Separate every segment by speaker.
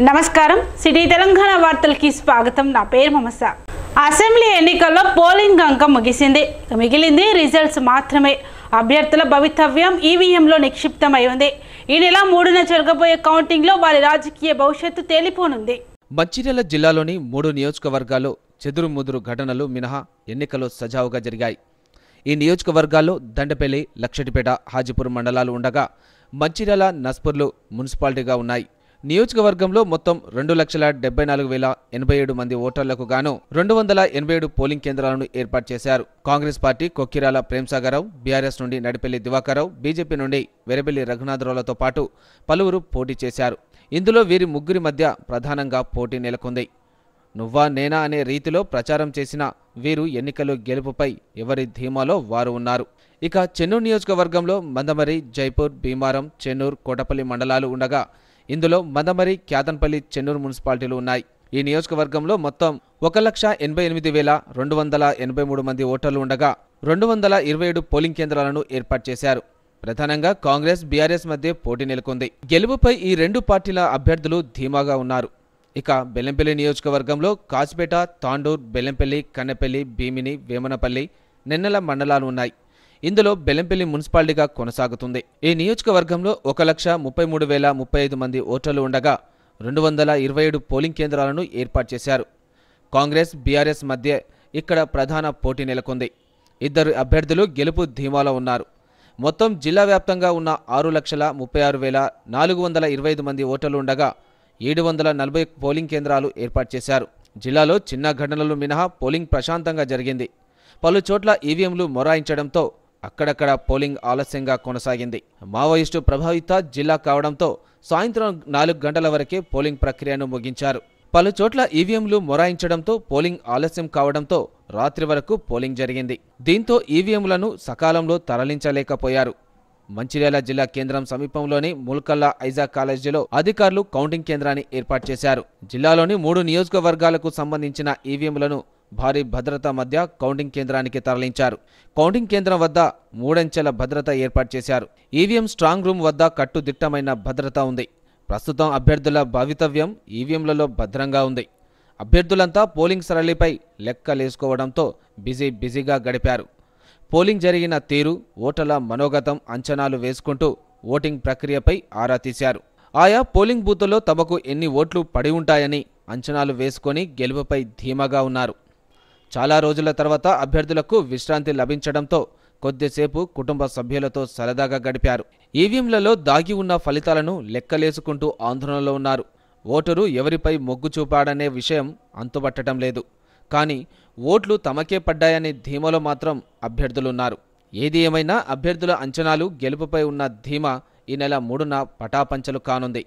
Speaker 1: నమస్కారం. సిటీ తెలంగాణ వార్తలకి స్వాగతం. నా పేరు మమస. అసెంబ్లీ ఎన్నికల్లో పోలింగ్ అంకం ముగిసింది. మిగిలింది రిజల్ట్స్ మాత్రమే. అభ్యర్థుల భవితవ్యం ఈవీఎంలో నిక్షిప్తమై ఉంది ఈ నెల మూడున జరగబోయే కౌంటింగ్లో వారి రాజకీయ భవిష్యత్తు తేలిపోనుంది.
Speaker 2: మంచిర్యాల జిల్లాలోని మూడు నియోజకవర్గాల్లో చెదురుముదురు ఘటనలు మినహా ఎన్నికలు సజావుగా జరిగాయి. ఈ నియోజకవర్గాల్లో దండపల్లి లక్షటిపేట హాజీపూర్ మండలాలు ఉండగా మంచిర్యాల నస్పూర్లు మున్సిపాలిటీగా ఉన్నాయి. నియోజకవర్గంలో మొత్తం రెండు లక్షల డెబ్బై నాలుగు వేల ఎనభై ఏడు మంది ఓటర్లకు గాను రెండు వందల ఎనభై ఏడు పోలింగ్ కేంద్రాలను ఏర్పాటు చేశారు. కాంగ్రెస్ పార్టీ కొక్కిరాల ప్రేమ్సాగరావు బీఆర్ఎస్ నుండి నడిపెల్లి దివాకరావు బీజేపీ నుండి వెరబెల్లి రఘునాథరావులతో పాటు పలువురు పోటీ చేశారు. ఇందులో వీరి ముగ్గురి మధ్య ప్రధానంగా పోటీ నెలకొంది. నువ్వా నేనా అనే రీతిలో ప్రచారం చేసిన వీరు ఎన్నికలు గెలుపుపై ఎవరి ధీమాలో వారు ఉన్నారు? ఇక చెన్నూరు నియోజకవర్గంలో మందమరి జైపూర్ భీమారం చెన్నూరు కోటపల్లి మండలాలు ఉండగా ఇందులో మందమరి క్యాదన్పల్లి చెన్నూరు మున్సిపాలిటీలు ఉన్నాయి. ఈ నియోజకవర్గంలో మొత్తం ఒక లక్ష ఎనభై ఎనిమిది వేల రెండు వందల ఎనభై మూడు మంది ఓటర్లు ఉండగా రెండు వందల ఇరవై ఏడు పోలింగ్ కేంద్రాలను ఏర్పాటు చేశారు. ప్రధానంగా కాంగ్రెస్ బీఆర్ఎస్ మధ్య పోటీ నెలకొంది. గెలుపుపై ఈ రెండు పార్టీల అభ్యర్థులు ధీమాగా ఉన్నారు. ఇక బెల్లంపల్లి నియోజకవర్గంలో కాచిపేట తాండూర్ బెల్లంపల్లి కన్నెపల్లి భీమిని వేమనపల్లి నెన్నెల మండలాలు ఉన్నాయి. ఇందులో బెలంపల్లి మున్సిపాలిటీగా కొనసాగుతుంది. ఈ నియోజకవర్గంలో ఒక లక్ష ముప్పై మూడు వేల ముప్పై ఐదు మంది ఓటర్లు ఉండగా రెండు వందల ఇరవై ఏడు పోలింగ్ కేంద్రాలను ఏర్పాటు చేశారు. కాంగ్రెస్ బీఆర్ఎస్ మధ్య ఇక్కడ ప్రధాన పోటీ నెలకొంది. ఇద్దరు అభ్యర్థులు గెలుపు ధీమాలో ఉన్నారు. మొత్తం జిల్లా వ్యాప్తంగా ఉన్న ఆరు లక్షల ముప్పై ఆరు వేల నాలుగు వందల ఇరవై ఐదు మంది ఓటర్లు ఉండగా ఏడు వందల నలభై పోలింగ్ కేంద్రాలు ఏర్పాటు చేశారు. జిల్లాలో చిన్న ఘటనలు మినహా పోలింగ్ ప్రశాంతంగా జరిగింది. పలు చోట్ల ఈవీఎంలు మొరాయించడంతో అక్కడక్కడ పోలింగ్ ఆలస్యంగా కొనసాగింది. మావోయిస్టు ప్రభావిత జిల్లా కావడంతో సాయంత్రం నాలుగు గంటల వరకే పోలింగ్ ప్రక్రియను ముగించారు. పలు చోట్ల ఈవీఎంలు మొరాయించడంతో పోలింగ్ ఆలస్యం కావడంతో రాత్రి వరకు పోలింగ్ జరిగింది. దీంతో ఈవీఎంలను సకాలంలో తరలించలేకపోయారు. మంచిర్యాల జిల్లా కేంద్రం సమీపంలోని ముల్కల్లా ఐజా కాలేజీలో అధికారులు కౌంటింగ్ కేంద్రాన్ని ఏర్పాటు చేశారు. జిల్లాలోని మూడు నియోజకవర్గాలకు సంబంధించిన ఈవీఎంలను భారీ భద్రత మధ్య కౌంటింగ్ కేంద్రానికి తరలించారు. కౌంటింగ్ కేంద్రం వద్ద మూడంచెల భద్రత ఏర్పాటు చేశారు. ఈవీఎం స్ట్రాంగ్ రూమ్ వద్ద కట్టుదిట్టమైన భద్రత ఉంది. ప్రస్తుతం అభ్యర్థుల భవితవ్యం ఈవీఎంలలో భద్రంగా ఉంది. అభ్యర్థులంతా పోలింగ్ సరళిపై లెక్కలేసుకోవడంతో బిజీ బిజీగా గడిపారు. పోలింగ్ జరిగిన తీరు ఓటర్ల మనోగతం అంచనాలు వేసుకుంటూ ఓటింగ్ ప్రక్రియపై ఆరా తీశారు. ఆయా పోలింగ్ బూతుల్లో తమకు ఎన్ని ఓట్లు పడి ఉంటాయని అంచనాలు వేసుకొని గెలుపుపై ధీమాగా ఉన్నారు. చాలా రోజుల తర్వాత అభ్యర్థులకు విశ్రాంతి లభించడంతో కొద్దిసేపు కుటుంబ సభ్యులతో సరదాగా గడిపారు. ఈవీఎంలలో దాగి ఉన్న ఫలితాలను లెక్కలేసుకుంటూ ఆందోళనలో ఉన్నారు. ఓటరు ఎవరిపై మొగ్గు చూపాడనే విషయం అంతుబట్టడం లేదు. కానీ ఓట్లు తమకే పడ్డాయనే ధీమలో మాత్రం అభ్యర్థులున్నారు. ఏది ఏమైనా అభ్యర్థుల అంచనాలు గెలుపుపై ఉన్న ధీమా ఈ నెల మూడున పటాపంచలు కానుంది.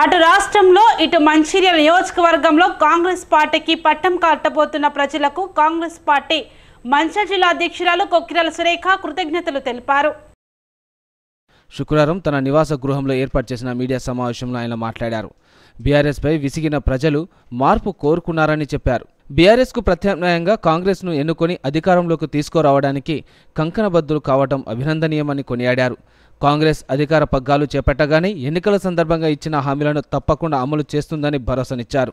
Speaker 1: అటు రాష్ట్రంలో ఇటు మంచిర్యాల నియోజకవర్గంలో కాంగ్రెస్ పార్టీకి పట్టం కట్టబోతున్న ప్రజలకు కాంగ్రెస్ పార్టీ మంచిర్యాల జిల్లా అధ్యక్షురాలు కొక్కిరాల సురేఖ కృతజ్ఞతలు తెలిపారు.
Speaker 2: శుక్రవారం తన నివాస గృహంలో ఏర్పాటు చేసిన మీడియా సమావేశంలో ఆయన మాట్లాడారు. బీఆర్ఎస్పై విసిగిన ప్రజలు మార్పు కోరుకున్నారని చెప్పారు. బీఆర్ఎస్కు ప్రత్యామ్నాయంగా కాంగ్రెస్ను ఎన్నుకొని అధికారంలోకి తీసుకురావడానికి కంకణబద్దులు కావటం అభినందనీయమని కొనియాడారు. కాంగ్రెస్ అధికార పగ్గాలు చేపట్టగానే ఎన్నికల సందర్భంగా ఇచ్చిన హామీలను తప్పకుండా అమలు చేస్తుందని భరోసానిచ్చారు.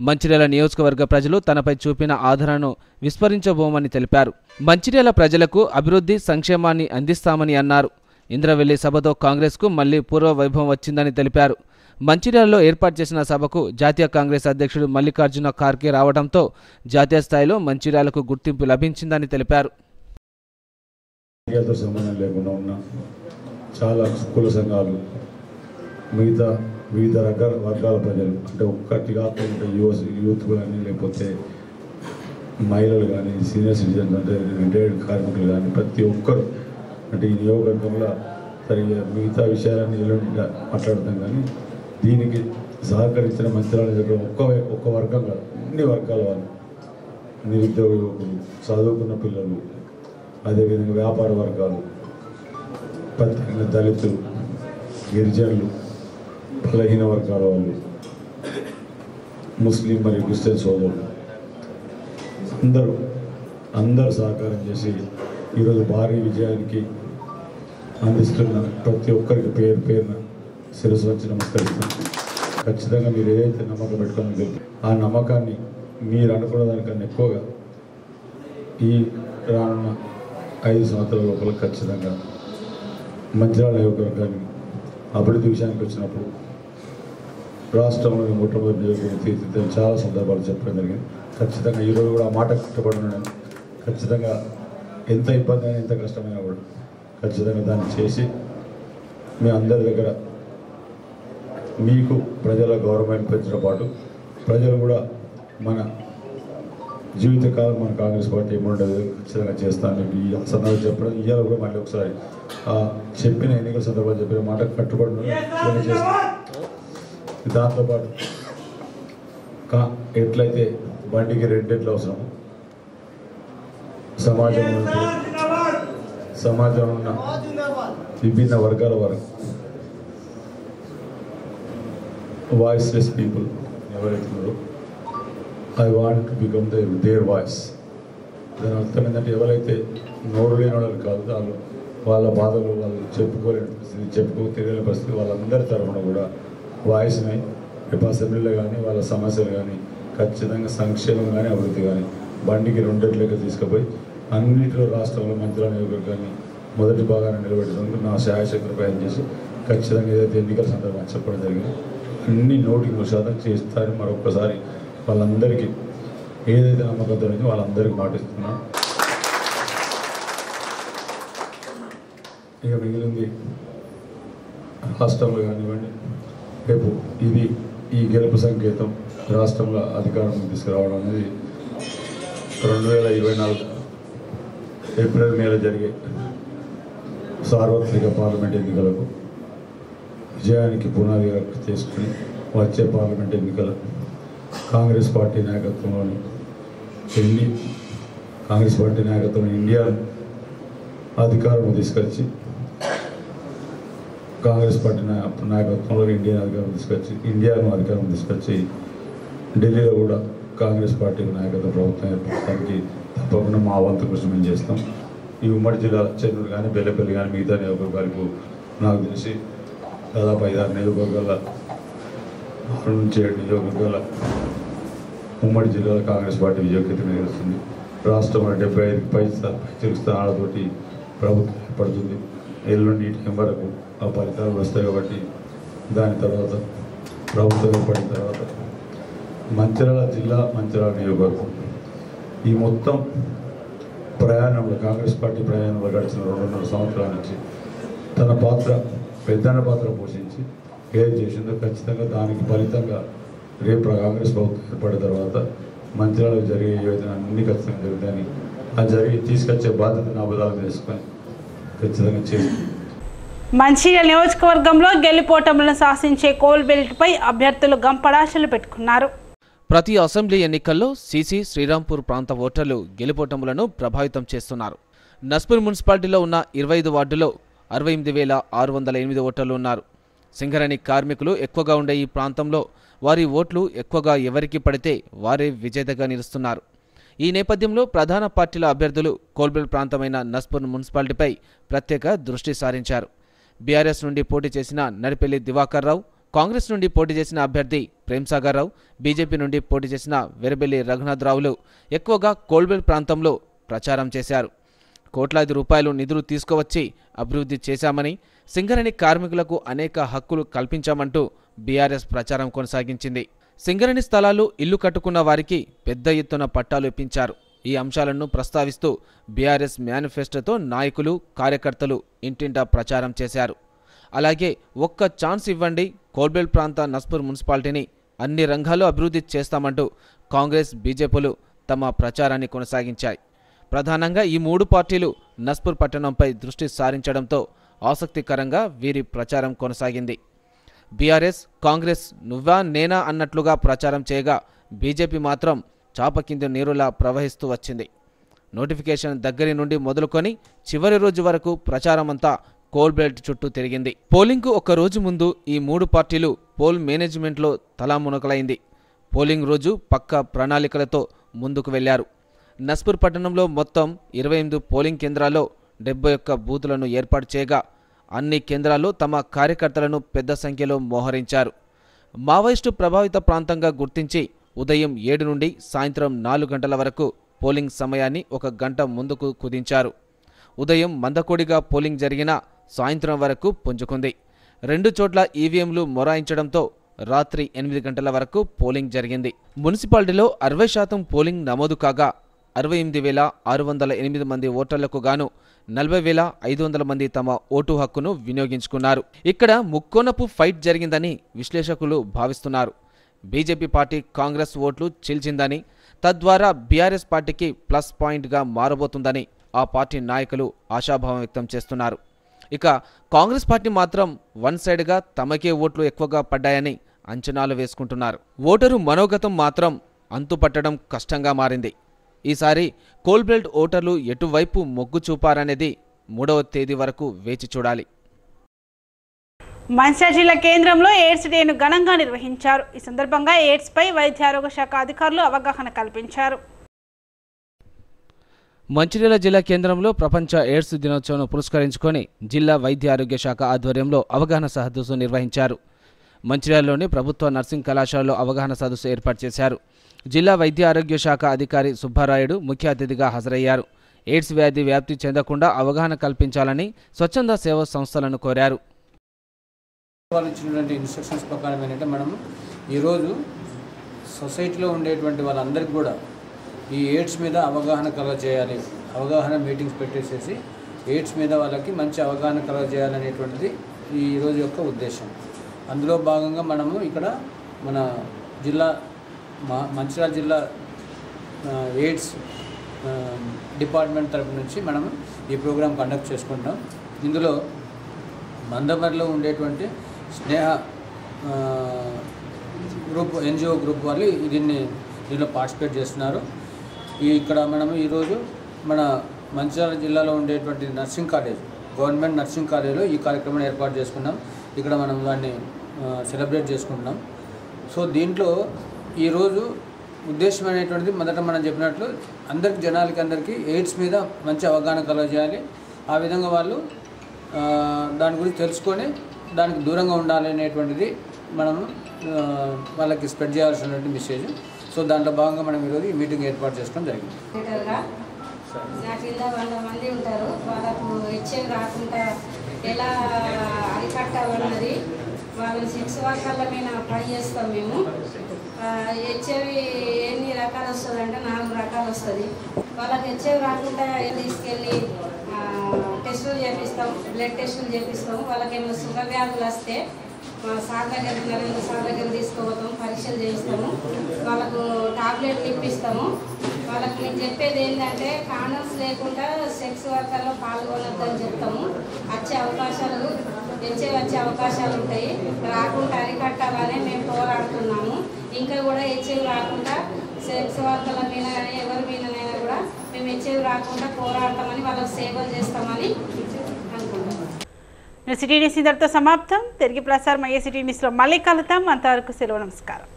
Speaker 2: మంచిర్యాల నియోజకవర్గ ప్రజలు తనపై చూపిన ఆదరణను విస్మరించబోమని తెలిపారు. మంచిర్యాల ప్రజలకు అభివృద్ధి సంక్షేమాన్ని అందిస్తామని అన్నారు. ఇంద్రవెల్లి సభతో కాంగ్రెస్కు మళ్ళీ పూర్వ వైభవం వచ్చిందని తెలిపారు. మంచిర్యాలలో ఏర్పాటు చేసిన సభకు జాతీయ కాంగ్రెస్ అధ్యక్షుడు మల్లికార్జున ఖార్గే రావడంతో జాతీయ స్థాయిలో మంచిర్యాలకు గుర్తింపు లభించిందని తెలిపారు
Speaker 3: రాజకీయాలతో సంబంధం లేకుండా ఉన్న చాలా కుల సంఘాలు మిగతా వివిధ రకాల వర్గాల ప్రజలు అంటే ఒక్కటి కాకుండా యువస్ యూత్ కానీ లేకపోతే మహిళలు కానీ సీనియర్ సిటిజన్స్ అంటే రిటైర్డ్ కార్మికులు కానీ ప్రతి ఒక్కరు అంటే ఈ నియోజకవర్గంలో సరిగ్గా మిగతా విషయాలన్నీ ఎల్లుండి మాట్లాడతాం కానీ దీనికి సహకరించిన మంత్రాల దగ్గర ఒక్క ఒక్క వర్గం కాదు అన్ని వర్గాల వాళ్ళు నిరుద్యోగ యువకులు చదువుకున్న పిల్లలు అదేవిధంగా వ్యాపార వర్గాలు ప్రత్యేకంగా దళితులు గిరిజనులు బలహీన వర్గాల వాళ్ళు ముస్లిం మరియు క్రిస్టియన్ సోదరులు అందరూ అందరూ సహకారం చేసి ఈరోజు భారీ విజయానికి అందిస్తున్న ప్రతి ఒక్కరికి పేరు పేరున శిరస్సు వచ్చి నమస్కరిస్తాం ఖచ్చితంగా మీరు ఏదైతే నమ్మకం పెట్టుకొని ఆ నమ్మకాన్ని మీరు అనుకున్న దానికన్నా ఎక్కువగా ఈ రానున్న ఐదు సంవత్సరాల లోపల ఖచ్చితంగా మంచిర్యాల కానీ అభివృద్ధి విషయానికి వచ్చినప్పుడు రాష్ట్రంలో మొట్టమొదటి నియోజకవర్గం తీర్చిదిద్దని చాలా సందర్భాలు చెప్పడం జరిగింది. ఖచ్చితంగా ఈరోజు కూడా ఆ మాట కట్టుబడి ఖచ్చితంగా ఎంత ఇబ్బంది అయినా ఎంత కష్టమైనా కూడా ఖచ్చితంగా దాన్ని చేసి మీ అందరి దగ్గర మీకు ప్రజల గౌరవం పెంచడం పాటు ప్రజలు కూడా మన జీవితకాలం మన కాంగ్రెస్ పార్టీ ఏముండదు ఖచ్చితంగా చేస్తాను చెప్పి ఈ సందర్భం చెప్పడం ఇవాళ కూడా మళ్ళీ ఒకసారి చెప్పిన ఎన్నికల సందర్భాలు చెప్పిన మాట కట్టుబడి చేస్తాను దాంతోపాటు కా ఎట్లయితే బండికి రెండెట్లు అవసరం? సమాజంలో ఉంటే సమాజంలో ఉన్న విభిన్న వర్గాల వరకు voiceless people ఎవరైతున్నారో I want to become they their voice దాని అర్థం ఏంటంటే ఎవరైతే నోరు లేని వాళ్ళు కాదు వాళ్ళు వాళ్ళ బాధలు వాళ్ళు చెప్పుకోలేని పరిస్థితి చెప్పుకో తెలియని పరిస్థితి వాళ్ళందరి తరఫున కూడా వాయిస్ని రేపు అసెంబ్లీలో కానీ వాళ్ళ సమస్యలు కానీ ఖచ్చితంగా సంక్షేమం కానీ అభివృద్ధి కానీ బండికి రెండెట్లకి తీసుకుపోయి అన్నింటిలో రాష్ట్రంలో మంత్రుల నియోజకవర్గాన్ని మొదటి భాగాన్ని నిలబెట్టడానికి నా శాయశక్తి ప్రయత్నం చేసి ఖచ్చితంగా ఏదైతే ఎన్నికల సందర్భంగా చెప్పడం జరిగింది అన్ని నూటికి శాతం చేస్తారని మరొకసారి వాళ్ళందరికీ ఏదైతే నమ్మకంతో ఉందో వాళ్ళందరికీ మాటిస్తున్నాను ఇక మిగిలింది రాష్ట్రంలో కానివ్వండి రేపు ఇది ఈ గెలుపు సంకేతం రాష్ట్రంలో అధికారం తీసుకురావడం అనేది రెండు వేల ఇరవై నాలుగు ఏప్రిల్ మేలో జరిగే సార్వత్రిక పార్లమెంట్ ఎన్నికలకు విజయానికి పునాది చేసుకుని వచ్చే పార్లమెంట్ ఎన్నికలు కాంగ్రెస్ పార్టీ నాయకత్వంలోని వెళ్ళి కాంగ్రెస్ పార్టీ నాయకత్వం ఇండియా అధికారం తీసుకొచ్చి కాంగ్రెస్ పార్టీ నాయకత్వంలో ఇండియా అధికారం తీసుకొచ్చి ఇండియాను అధికారం తీసుకొచ్చి ఢిల్లీలో కూడా కాంగ్రెస్ పార్టీ నాయకత్వ ప్రభుత్వం ఏర్పడటానికి తప్పకుండా మా వంతు కృషి మేము చేస్తాం. ఈ ఉమ్మడి జిల్లా చెన్నూరు కానీ బెల్లపల్లి కానీ మిగతా నియోజకవర్గాలకు నాకు తెలిసి దాదాపు ఐదారు నియోజకవర్గాల ఆరు నుంచి ఏడు నియోజకవర్గాల ఉమ్మడి జిల్లాలో కాంగ్రెస్ పార్టీ విజయకేతం ఎదురుస్తుంది రాష్ట్రంలో డెబ్బై ఐదు పై తెలుగు స్థానాలతోటి ప్రభుత్వం ఏర్పడుతుంది. ఎల్లుండి ఈ టైం వరకు ఆ ఫలితాలు వస్తాయి కాబట్టి దాని తర్వాత ప్రభుత్వం ఏర్పడిన తర్వాత మంచిర్యాల జిల్లా మంచిర్యాల నియోజకవర్గం. ఈ మొత్తం ప్రయాణంలో కాంగ్రెస్ పార్టీ ప్రయాణంలో గడిచిన రెండున్నర సంవత్సరాల నుంచి తన పాత్ర పెద్దన్న పాత్ర పోషించి ఏది చేసిందో ఖచ్చితంగా దానికి ఫలితంగా రేపు కాంగ్రెస్ ప్రభుత్వం ఏర్పడిన తర్వాత మంచిర్యాలలో జరిగే యోజన అన్ని ఖచ్చితంగా జరుగుతాయని. ఆ జరిగి తీసుకొచ్చే బాధ్యత నా బుధాలు తీసుకొని ఖచ్చితంగా చేసి
Speaker 1: మంచిర్యాల నియోజకవర్గంలో గెలుపోటములను శాసించే కోల్ బెల్ట్పై అభ్యర్థులు గంపడాశలు పెట్టుకున్నారు.
Speaker 2: ప్రతి అసెంబ్లీ ఎన్నికల్లో సీసీ శ్రీరాంపూర్ ప్రాంత ఓటర్లు గెలుపోటములను ప్రభావితం చేస్తున్నారు. నస్పూర్ మున్సిపాలిటీలో ఉన్న ఇరవై ఐదు వార్డులో అరవై ఎనిమిది వేల ఆరు వందల ఎనిమిది ఓటర్లు ఉన్నారు. సింగరేణి కార్మికులు ఎక్కువగా ఉండే ఈ ప్రాంతంలో వారి ఓట్లు ఎక్కువగా ఎవరికి పడితే వారే విజేతగా నిలుస్తున్నారు. ఈ నేపథ్యంలో ప్రధాన పార్టీల అభ్యర్థులు కోల్బెల్ ప్రాంతమైన నస్పూర్ మున్సిపాలిటీపై ప్రత్యేక దృష్టి సారించారు. బీఆర్ఎస్ నుండి పోటీ చేసిన నడిపెల్లి దివాకర్ రావు కాంగ్రెస్ నుండి పోటీ చేసిన అభ్యర్థి ప్రేమ్సాగర్ రావు బీజేపీ నుండి పోటీ చేసిన వెరబెల్లి రఘునాథ్ రావులు ఎక్కువగా కోల్బెల్ ప్రాంతంలో ప్రచారం చేశారు. కోట్లాది రూపాయలు నిధులు తీసుకువచ్చి అభివృద్ధి చేశామని సింగరేణి కార్మికులకు అనేక హక్కులు కల్పించామంటూ బీఆర్ఎస్ ప్రచారం కొనసాగించింది. సింగరేణి స్థలాలు ఇల్లు కట్టుకున్న వారికి పెద్ద ఎత్తున పట్టాలు ఇప్పించారు. ఈ అంశాలను ప్రస్తావిస్తూ బీఆర్ఎస్ మేనిఫెస్టోతో నాయకులు కార్యకర్తలు ఇంటింటా ప్రచారం చేశారు. అలాగే ఒక్క ఛాన్స్ ఇవ్వండి కోల్బెల్ ప్రాంత నస్పూర్ మున్సిపాలిటీని అన్ని రంగాల్లో అభివృద్ధి చేస్తామంటూ కాంగ్రెస్ బీజేపీలు తమ ప్రచారాన్ని కొనసాగించాయి. ప్రధానంగా ఈ మూడు పార్టీలు నస్పూర్ పట్టణంపై దృష్టి సారించడంతో ఆసక్తికరంగా వీరి ప్రచారం కొనసాగింది. బీఆర్ఎస్ కాంగ్రెస్ నువ్వా నేనా అన్నట్లుగా ప్రచారం చేయగా బీజేపీ మాత్రం చాప కింద నీరులా ప్రవహిస్తూ వచ్చింది. నోటిఫికేషన్ దగ్గరి నుండి మొదలుకొని చివరి రోజు వరకు ప్రచారమంతా కోల్ బెల్ట్ చుట్టూ తిరిగింది. పోలింగ్కు ఒక రోజు ముందు ఈ మూడు పార్టీలు పోల్ మేనేజ్మెంట్లో తలామునకలైంది పోలింగ్ రోజు పక్క ప్రణాళికలతో ముందుకు వెళ్ళారు. నస్పూర్ పట్టణంలో మొత్తం ఇరవై ఎనిమిది పోలింగ్ కేంద్రాల్లో డెబ్బై ఒక్క బూతులను ఏర్పాటు చేయగా అన్ని కేంద్రాల్లో తమ కార్యకర్తలను పెద్ద సంఖ్యలో మోహరించారు. మావోయిస్టు ప్రభావిత ప్రాంతంగా గుర్తించి ఉదయం ఏడు నుండి సాయంత్రం నాలుగు గంటల వరకు పోలింగ్ సమయాన్ని ఒక గంట ముందుకు కుదించారు. ఉదయం మందకోడిగా పోలింగ్ జరిగిన సాయంత్రం వరకు పుంజుకుంది. రెండు చోట్ల ఈవీఎంలు మొరాయించడంతో రాత్రి ఎనిమిది గంటల వరకు పోలింగ్ జరిగింది. మున్సిపాలిటీలో అరవై శాతం పోలింగ్ నమోదు కాగా అరవై ఎనిమిది వేల ఆరు వందల ఎనిమిది మంది ఓటర్లకు గాను నలభై వేల ఐదు వందల మంది తమ ఓటు హక్కును వినియోగించుకున్నారు. ఇక్కడ ముక్కోనపు ఫైట్ జరిగిందని విశ్లేషకులు భావిస్తున్నారు. బీజేపీ పార్టీ కాంగ్రెస్ ఓట్లు చీల్చిందని తద్వారా బీఆర్ఎస్ పార్టీకి ప్లస్ పాయింట్గా మారబోతుందని ఆ పార్టీ నాయకులు ఆశాభావం వ్యక్తం చేస్తున్నారు. ఇక కాంగ్రెస్ పార్టీ మాత్రం వన్ సైడ్గా తమకే ఓట్లు ఎక్కువగా పడ్డాయని అంచనాలు వేసుకుంటున్నారు. ఓటరు మనోగతం మాత్రం అంతుపట్టడం కష్టంగా మారింది. ఈసారి కోల్బెల్ట్ ఓటర్లు ఎటువైపు మొగ్గు చూపారనేది మూడవ తేదీ వరకు వేచి చూడాలి.
Speaker 1: మంచిర్యాల జిల్లా కేంద్రంలో ఎయిడ్స్ డేను ఘనంగా నిర్వహించారు. ఈ సందర్భంగా ఎయిడ్స్ పై వైద్య ఆరోగ్య శాఖ అధికారులు అవగాహన కల్పించారు.
Speaker 2: మంచిర్యాల జిల్లా కేంద్రంలో ప్రపంచ ఎయిడ్స్ దినోత్సవం పురస్కరించుకొని జిల్లా వైద్య ఆరోగ్య శాఖ ఆధ్వర్యంలో అవగాహన సదస్సు నిర్వహించారు. మంచిర్యాలలోని ప్రభుత్వ నర్సింగ్ కళాశాలలో అవగాహన సదస్సు ఏర్పాటు చేశారు. జిల్లా వైద్య ఆరోగ్య శాఖ అధికారి సుబ్బారాయుడు ముఖ్య అతిథిగా హాజరయ్యారు. ఎయిడ్స్ వ్యాధి వ్యాప్తి చెందకుండా అవగాహన కల్పించాలని స్వచ్ఛంద సేవా సంస్థలను కోరారు.
Speaker 4: వాళ్ళు ఇచ్చినటువంటి ఇన్స్ట్రక్షన్స్ ప్రకారం ఏంటంటే మనం ఈరోజు సొసైటీలో ఉండేటువంటి వాళ్ళందరికీ కూడా ఈ ఎయిడ్స్ మీద అవగాహన కలగ చేయాలి అవగాహన మీటింగ్స్ పెట్టేసేసి ఎయిడ్స్ మీద వాళ్ళకి మంచి అవగాహన కలగ చేయాలనేటువంటిది యొక్క ఉద్దేశం. అందులో భాగంగా మనము ఇక్కడ మన జిల్లా మా మంచిర్యాల జిల్లా ఎయిడ్స్ డిపార్ట్మెంట్ తరపు నుంచి మనం ఈ ప్రోగ్రాం కండక్ట్ చేసుకుంటాం. ఇందులో మందమరిలో ఉండేటువంటి స్నేహ గ్రూప్ ఎన్జిఓ గ్రూప్ వాళ్ళు దీన్ని దీనిలో పార్టిసిపేట్ చేస్తున్నారు. ఈ ఇక్కడ మనం ఈరోజు మన మంచిర్యాల జిల్లాలో ఉండేటువంటి నర్సింగ్ కాలేజ్ గవర్నమెంట్ నర్సింగ్ కాలేజీలో ఈ కార్యక్రమాన్ని ఏర్పాటు చేసుకున్నాం. ఇక్కడ మనం దాన్ని సెలబ్రేట్ చేసుకుంటున్నాం. సో దీంట్లో ఈరోజు ఉద్దేశం అనేటువంటిది మొదట మనం చెప్పినట్లు అందరికి జనాలకి అందరికీ ఎయిడ్స్ మీద మంచి అవగాహన కలగజేయాలి. ఆ విధంగా వాళ్ళు దాని గురించి తెలుసుకొని దానికి దూరంగా ఉండాలి అనేటువంటిది మనం వాళ్ళకి స్ప్రెడ్ చేయాల్సినటువంటి మెసేజ్. సో దాంట్లో భాగంగా మనం ఈరోజు ఈ మీటింగ్ ఏర్పాటు చేసుకోవడం జరిగింది.
Speaker 5: నా కింద వంద మంది ఉంటారు. వాళ్ళకు ఇచ్చే రాకుండా ఎలా ఉన్నది. వాళ్ళని సెక్స్ వర్కర్ల మీద పని చేస్తాం మేము. హెచ్ఐవి ఎన్ని రకాలు వస్తుంది అంటే నాలుగు రకాలు వస్తుంది. వాళ్ళకి హెచ్ఐవి రాకుండా తీసుకెళ్ళి టెస్టులు చేపిస్తాం బ్లడ్ టెస్టులు చేపిస్తాం. వాళ్ళకి ఏమైనా సుఖ వ్యాధులు వస్తే మా సార్ దగ్గర నరేంద్ర సార్ దగ్గర పరీక్షలు చేయిస్తాము. వాళ్ళకు టాబ్లెట్లు ఇప్పిస్తాము. వాళ్ళకి మేము చెప్పేది ఏంటంటే కాండమ్స్ లేకుండా సెక్స్ వర్కర్లో పాల్గొనొద్దని చెప్తాము. వచ్చే అవకాశాలు తెచ్చే వచ్చే అవకాశాలు ఉంటాయి. రాకుండా అరికట్టాలనే మేము పోరాడుతున్నాము. ఇంకా కూడా హెచ్ఐవి రాకుండా సెక్స్ వర్కర్ల మీద కానీ ఎవరి మీదనైనా కూడా మేము హెచ్ఐవి రాకుండా పోరాడతామని వాళ్ళకి సేవలు చేస్తామని
Speaker 1: సిటీ న్యూస్ ఇంతటితో సమాప్తం. తిరిగి ప్రసారం అయ్యే సిటీ న్యూస్లో మళ్ళీ కలుద్దాం. అంతవరకు సెలవు నమస్కారం.